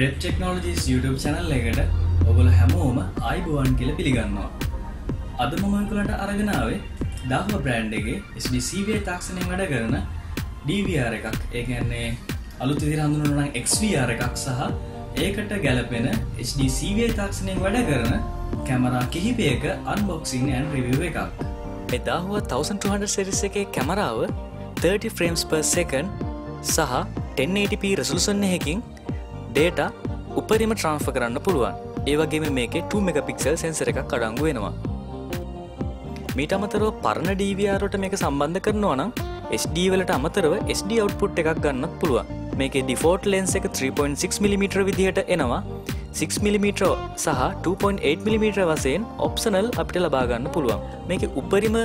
Prep technologies YouTube channel එකට ඔගොල හැමෝම අයිබුවන් කියල පිළිගන්නවා. අද මමකුලට අරගෙනාවේ දහම බ්‍රෑන්්ඩගේ ස්BCවේ තාක්ෂණය වැඩ කරන DVR එකක්. ඒගැන්නේ අලුත් ඉදිරි හඳුනුනම් XVR එකක් සහ ඒකට ගැලපෙන HDCවේ තාක්ෂණයෙන් වැඩ කරන කැමරා කිහිපයක අන්බොක්සිං ඇන් රිවිව එකක්. එදාහුව 1200 සිරිස එකේ කැමරාව 30 ෆ්‍රම්ස් per සෙකන් සහ 1080p රසුලුසන්න හැකින් ඩේට උපරිම ට්‍රන්ෆ කරන්න පුළුවන්. ඒවගේම මේක 2 මෙගපික්සල් සෙන්සර එකක් අඩංගු වෙනවා. මීට අමතරව පරණ DVRට මේක සම්බන්ධ කරනවා නම් SD වලට අමතරව SD අවට්පුට් එකක් ගන්නත් පුළුවන්. මේක ඩිෆෝට් ලෙන්ස් එක 3.6 මිම විදිහට එනවා. 6මිම සහ 2.8මිම වසයෙන් ඔප්සනල් අපිට ලබාගන්න පුළුවන්. මේක උපරිම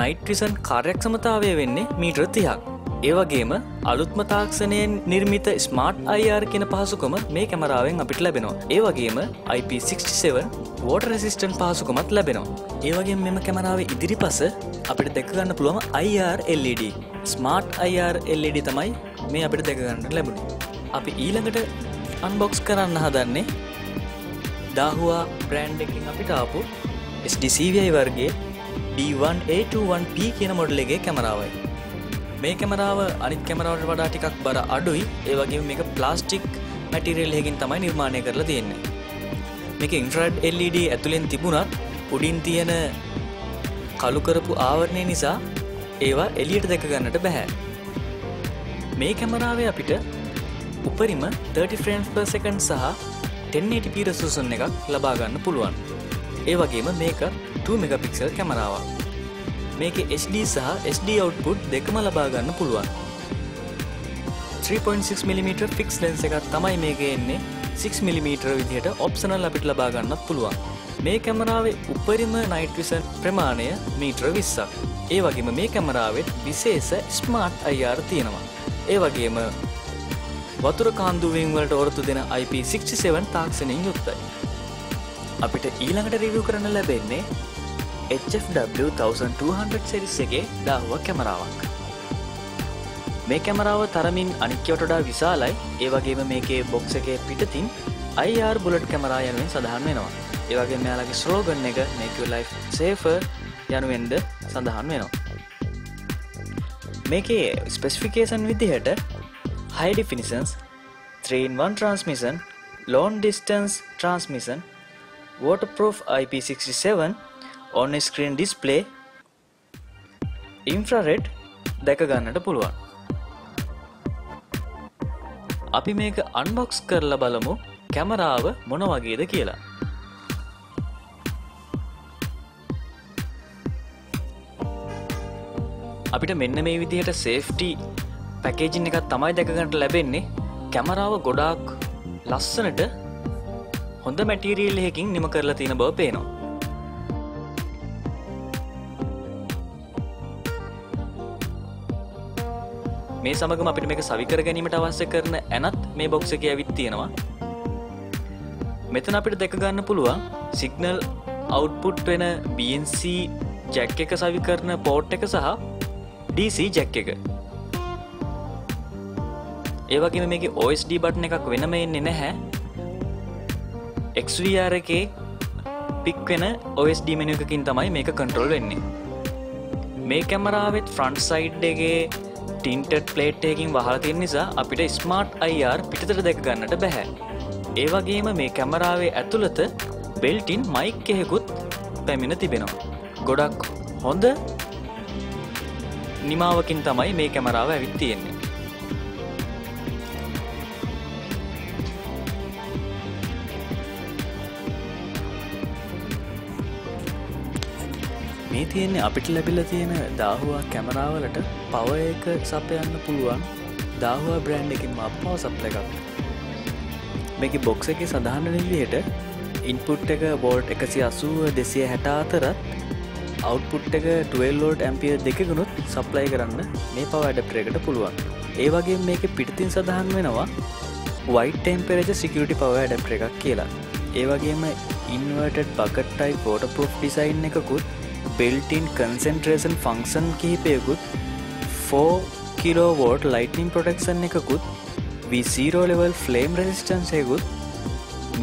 නයිට්‍රිසන් කාර්යක්ෂමතාවය වෙන්නේ මීට්‍ර තියක් ඒවගේම අලුත්ම තාක්ෂණයෙන් නිර්මිත ස්මාර්ට් අයිර් කියෙන පහසුකම මේ කැමරාවෙන් අපිට ලැබෙනවා. ඒවගේම IP67 වෝට රෙසිස්ටන් පහසුකමත් ලැබෙනවා. ඒවගේ මෙම කැමරාව ඉදිරි පස අපිට දෙකගන්න පුළුවම IR LED smart IR LED තමයි මේ අපිට දෙකගන්න ලැබුණ. අපි ඊළඟට අන්බොක්ස් කරන්න හදන්නේ දාහවා බ්‍රෑන්් එකින් අපිට ආපු SDCVI වර්ගේ B1A21P කියන මොඩලගේ කැමරාවයි. මේ කැමරාව අනිත් කැමරාවට වඩා ටිකක් බර අඩුයි. ඒවගේ මේක ප්ලාස්ටික් මැටිරෙල් හකින් තමයි නිර්මාණය කරලා තියෙන්නේ. මේක ඉන්ෆ්‍රඩ් LED ඇතුළෙන් තිබුණත් උඩින් තියෙන කළුකරපු ආවරණය නිසා ඒවා එලියට දැක ගන්නට බැහැ මේ කැමරාවේ අපිට උපරිම 30 ෆ්‍රන්ස් per සකන් සහ 1080p රසුසන් එකක් ලබාගන්න පුළුවන්. ඒ වගේම මේක 2 මෙගපික්සල් කැමරාවක්. මේක HD සහ SD අවට්පුට් දෙකම ලබාගන්න පුළුවන්. 3.6mm ෆික්ස් ලෙන්ස එකත් තමයි මේක එන්නේ. 6mm විදිහට ඔප්සනල් අපිට ලබාගන්නත් පුළුවන්. මේ කැමරාවේ උපරිම නයිටවිසන් ප්‍රමාණය මීට්‍ර විස්සක්. ඒ වගේම මේ කැමරාවෙත් විශේෂ ස්මාර්ට් අයිර් තියෙනවා. ඒ වගේම වතුර කාන්දුවෙන්වලට ඔරතු දෙන IP67 තාක්ෂණයෙන් යුක්තයි. අපිට ඊළඟට රිවිය කරන්න ලැබෙන්නේ HFW1200 සෙරිස්සගේ දාහුව කැමරාවක්. මේ කැමරාව තරමින් අනික්‍යවටඩා විශාලයි. ඒවගේම මේකේ බොක්ස එකේ පිටතින් අයිර් බුලට් කැමරා යනුවෙන් සඳහන් වෙනවා. ඒවගේ මෙයාලගේ ස්ලෝගන් එක මේක ලයි් සේෆ යනුවෙන්ද සඳහන් වෙනවා. මේකේ ස්පෙස්ෆිකේෂන් විදිහට හයිඩිෆිනිසන්ස් 3-1 transmission long distance transmission waterproof IP67 on screen display infrared දැක ගන්නට පුළුවන්. අපි මේක අන්බොක්ස් කරලා බලමු කැමරාව මොන වගේද කියලා. අපිට මෙන්න මේ විදිහට සේෆ්ටි පැකේජින් එකත් තමයි දැකගට ලැබෙන්නේ. කැමරාව ගොඩාක් ලස්සනට හොඳ මැටිරියල් එකකින් නිම කරලා තියෙන බව පේනවා. මේ සමගම අපිට මේක සවිකර ගැනීමට අවශ්‍ය කරන ඇනත් මේ බොක්ස එක ඇවිත් තියෙනවා. මෙතන අපිට දෙක ගන්න පුළුවන් සිගනල් අවුට්පුට් වෙන BNC ජැක් එක සවි කරන පෝට් එක සහ DC ජැක් එක. ඒවගේ මේක OSD බට්න එකක් වෙනම එන්නේ නැහැ. XVR එකේ පික් වෙන OSD මෙනු එකකින් තමයි මේක කන්ට්‍රෝල් වෙන්නේ. මේ කැමරාවත් ෆ්‍රන්ට් සයිඩ්ගේ ටින්ටඩ් පලේට්යකින් වහලතින් නිසා අපිට ස්මාර්ට් අයිර් පිටතර දැක ගන්නට බැහැ. ඒවගේම මේ කැමරාවේ ඇතුළත බෙල්ටින් මයික් එහෙකුත් පැමිණ තිබෙනවා. ගොඩක් හොඳ නිමාවකින් තමයි මේ කැමරාව ඇවිත් තියෙන්නේ. මේ තියෙන්නේ අපිට ලැබිල තියෙන දාහවා කැමරාවලට පව එක සපයන්න පුළුවන්. දාහවා බ්‍රෑන්් එකින් අපාව සප්ල එකක්. මේක බොක්ස එක සඳහන්න නිල්ලියට ඉන්පුට් එක බෝල්ට් එකසි අසුව දෙසිය හැට අතරත් අවුට්පුට් එක ටුවල්ලෝඩ් ඇම්පිය දෙකගුණුත් සප්ලයි කරන්න මේ පව ඇඩප්ටරකට පුළුවන්. ඒ වගේ මේක පිටිතින් සඳහන් වෙනවා වයිට ටෙම්පරේජ සිකටි පව ඇඩප්ට එකක් කියලා. ඒවගේම ඉන්වර්ටඩ් බකට්ටයි පෝට පෝ් ඩිසයින් එකකුත් බෙල්ටින් කන්සන්ට්‍රේෂන් ෆංක්සන් කිහිපයකුත් 4 කිලෝවෝට් ලයිටනින් ප්‍රොටෙක්ෂන් එකකුත් V0 ලෙවල් ෆ්ලේම් රෙසිස්ටන්සයකුත්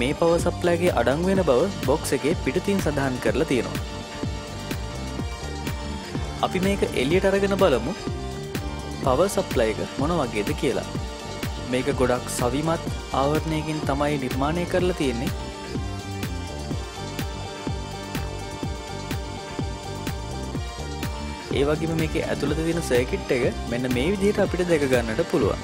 මේ පව සප්ලයිගේ අඩංවෙන බව බොක්ස එකේ පිටතින් සඳහන් කරලා තියෙනවා. අපි මේක එලියට අරගෙන බලමු. පව සප්ලයික මොන වගේද කියලා. මේක ගොඩක් සවිමත් ආවරණයකින් තමයි නිර්මාණය කරලා තියෙන්නේ. ඒ වගේම මේක ඇතුළත තියෙන සර්කිට් එක මෙන්න මේ විදිහට අපිට දැක ගන්නට පුළුවන්.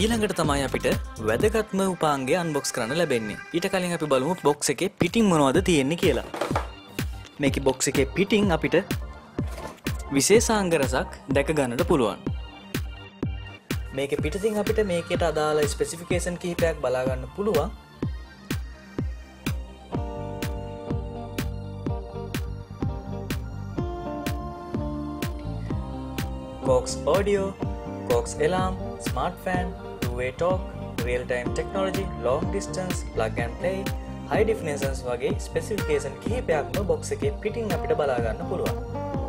ඊළඟට තමයි අපිට වැදගත්ම උපාන්ගේ අන්බොක්ස් කරන්න ලැබෙන්නේ. ඊට කලින් අපි බලමු බොක්ස එක පිටිං මොනවද තියෙන්නේ කියලා. මේක බොක්ස එක පිටිං අපිට විශේෂාංගරසක් දැක ගන්නට පුළුවන්. මේක පිටතින් අපිට මේකට අදාළ ස්පෙසිෆිකේෂන් කිහිපයක් බලාගන්න පුළුවන්. Coax audio coax alarm smart fan way talk real time technology long distance ලගන් play high definitions වගේ ස්පෙසිෆිකේෂන් කිහිපයක්ම බොක්ස එක පිටිං අපිට බලාගන්න පුළුවන්.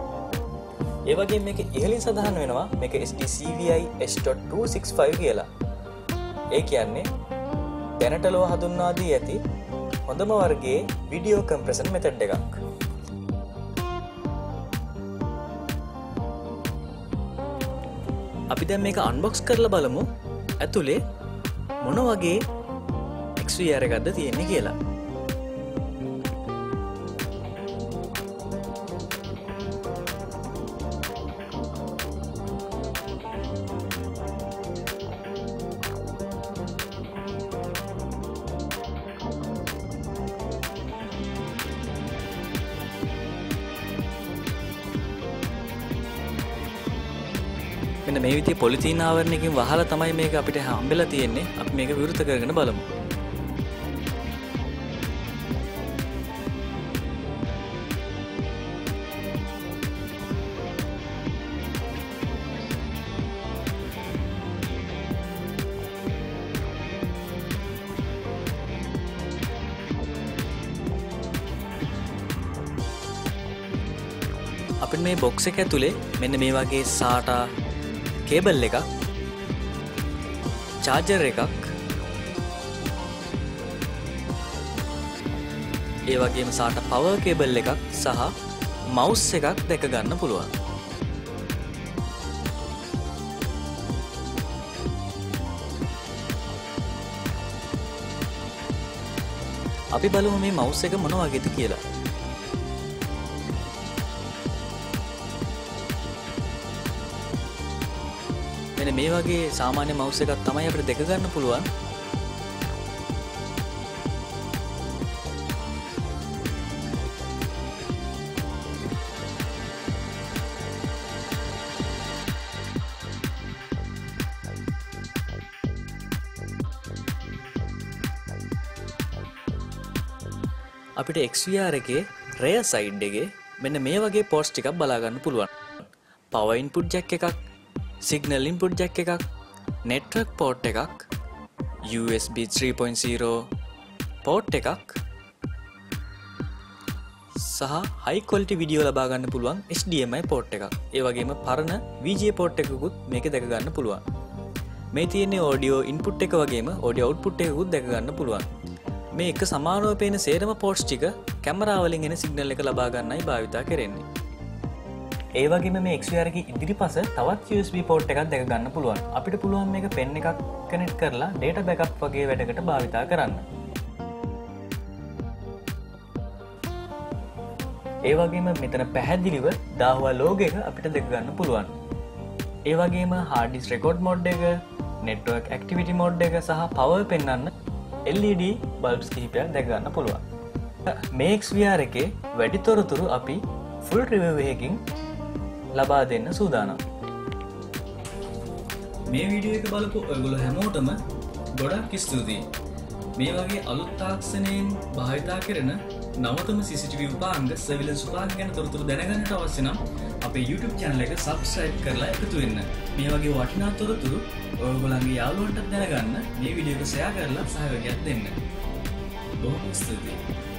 ඒවගේ මේක ඉහලින් සඳහන් වෙනවා මේක SDCVI H.265 කියලා. ඒ කියන්නේ දැනටලෝ හඳුන්වාදී ඇති හොඳම වර්ගේ විඩියෝ කම්ප්‍රසන් මෙතඩ් එකක්. අපි දැම් මේක අන්බොක්ස් කරලා බලමු ඇතුළේ මොන වගේ එක්වී අරගත්ද තියෙන්නේ කියලා. එන්න මේ විති පොලිතිනාවරණයකින් වහල තමයි මේක අපිට හම්බෙල තියෙන්නේ. අප මේක විවෘත කරගෙන බලමු. අප මේ බොක්ස එක ඇතුළේ මෙන්න මේ වගේ සාටා කේබල් එකක් චාර්ජර් එකක් ඒ වගේම සාට පව කේබල් එකක් සහ මවුස් එකක් දැක ගන්න පුළුවන්. අපි බලමු මේ මවුස් එක මොන වගේද කියලා. මෙන මේ වගේ සාමාන්‍ය මවස එකක් තමයි අපට දෙක ගන්න පුළුවන්. අපිට එක්වR එකේ රය සයිඩ් එකේ මෙන්න මේ වගේ පෝස්් ටිකක් බලාගන්න පුළුවන්. පවයින්පුට් ජැක් එකක් සිගනල් ඉන්පුට් ජැක් එකක් නෙට්වක් පෝට් එකක් USB 3.0 පෝට් එකක් සහ හයිකොල්ටි විඩියෝ ලබාගන්න පුළුවන් HDMI පෝට් එකක්. ඒ වගේම පරණ VJ පෝට් එකකුත් මේක දැකගන්න පුළුවන්. මේ තියන්නේ ඕඩියෝ ඉන්පුට් එක වගේම ඔඩිය අවට්පුට් එකකුත් දැකගන්න පුළුවන්. මේ එක සමානුව පේන සේරම පෝට්ස් ටික කැමරාවලින් එන සිගනල් එක ලබාගන්නයි භාවිතා කරෙන්නේ. ඒවගේම මේ එක්රගේ ඉදිරි පස තවත් USB පෝට් එකක් දැක ගන්න පුළුවන්. අපිට පුළුවන් මේක පෙන් එකක් කනෙට් කරලා ඩේට බැකප් වගේ වැඩකට භාවිතා කරන්න. ඒවගේම මෙතන පැහැදිලිව දාහවා ලෝග එක අපිට දෙක ගන්න පුළුවන්. ඒවගේම හාඩිස් රෙකෝඩ් මොඩ් එක නෙට්වක් ඇක්ටිවිටි මොඩ් එක සහ පව පෙන්න්න LED බල්බ්ස් කිහිපයක් දැකගන්න පුළුවන්. මේක්ස්වයාර එකේ වැඩිතොරතුරු අපි ෆුල් රිවවයකින් ලබා දෙන්න සූදානම්. මේ වීඩියෝ එක බලපු ඔයගොල හැමෝටම ගොඩක් ස්තුතියි. මේ වගේ අලුත් තාක්ෂණයෙන් භාවිතා කරන නවතම සිසිටව උපාන්ග සවිල සුපාන් ගැන තොරතුරු දැනගන්නට අවශ්‍ය නම් අපේ YouTube චැනල එක සබස්්‍රයි් කරලා එකතු වෙන්න. මේ වගේ වටිනා තොරතුරු ඔයගොලන්ගේ යාලුවන්ට දැනගන්න මේ විඩියක සයා කරලා සහයෝගයක් දෙන්න. බොහොම ස්තුතියි.